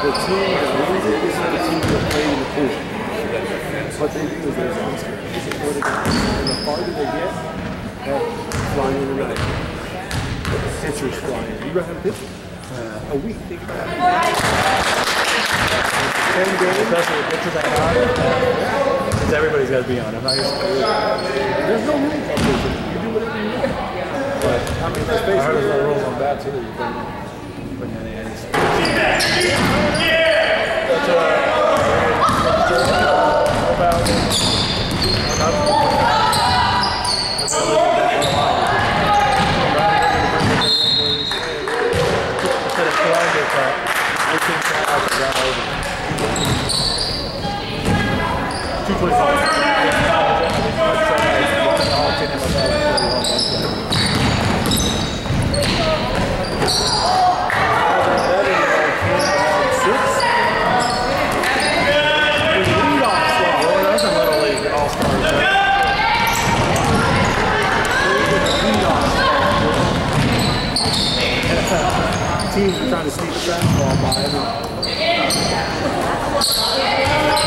the team that wins it isn't the team that played in the pool. What they do is there's on-screen. This is where they go. And the farther they get, that flying in the night. Pitchers flying. You have a pitcher? a week. Think about it. Ten games. Especially the pictures I got. Because everybody's got to be on. I'm not just. There's no rules on pitching. You can do whatever you want. But I mean, let's face I heard it. there's no rules on that too. You can put in any innings. That's uh, about Instead of calendar cut, we can cut out the run over. Two twenty-five. That's a little league all-star. Teams are trying to sneak a fastball by him.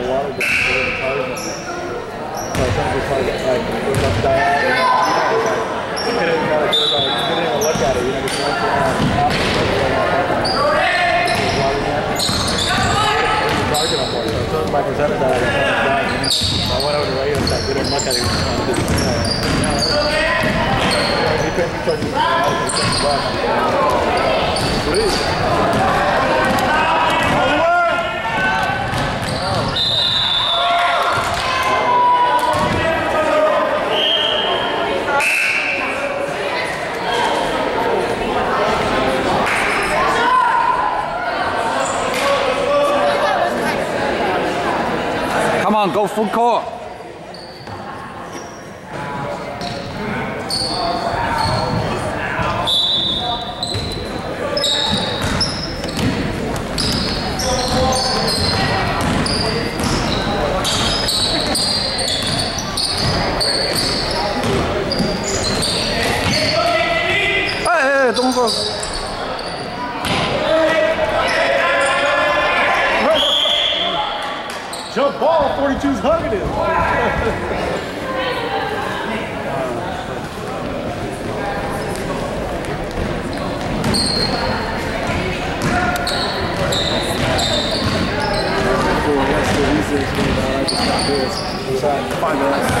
Sad water gun, put the cars. So I think it's like, like, it was up diagonal, you know, it's like, you even, like, like, couldn't even look at it, you know, just went around, off the road, going I to went over to radio and said, didn't look at it, know, just, you know, know, to. Go full court. Jump ball, 42's hugging him. Five minutes.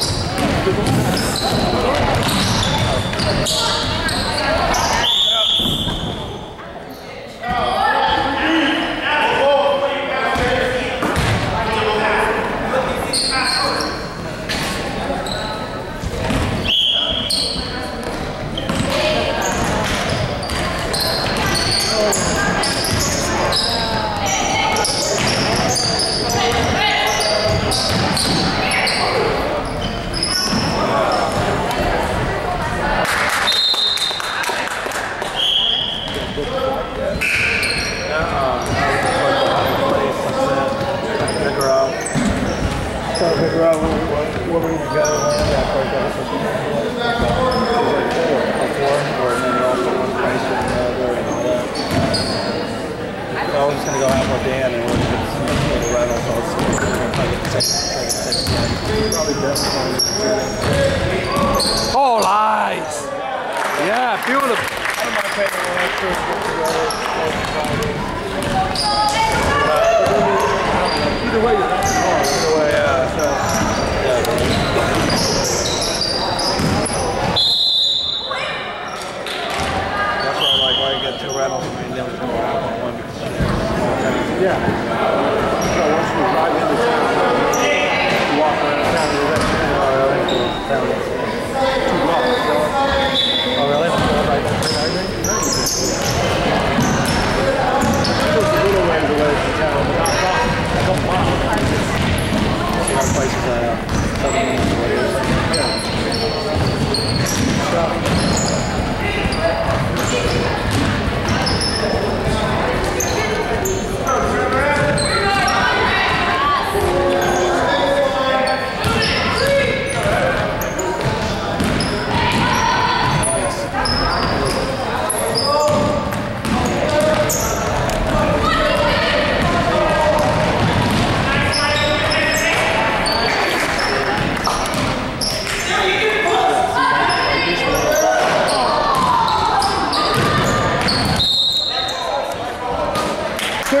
Figure out. Trying to figure out where, where, where we need to go. Yeah, first off, it's like four, a four, or then you're also one place and another and all that. So I was just gonna go out with Dan and we're gonna get some of the rentals. I'll see if we can try to get the same, try to get the same. Probably definitely. All eyes. Yeah, beautiful. I don't mind paying a little extra to get together. Either way, you're not tomorrow. Either way, yeah. So, uh, yeah. That's why I like why you get two rentals. I mean, then we can go out on one because yeah. So once you drive into town, you walk around town, you're that town. Oh, really? Town is two blocks. So, oh, really? So, like, I think It's a little ways away from town, but not far. A couple miles. See our places uh, seven minutes away or something. Yeah. So,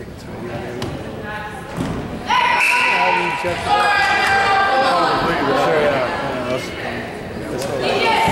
tickets for you. I'll be checking. Sure, yeah. yeah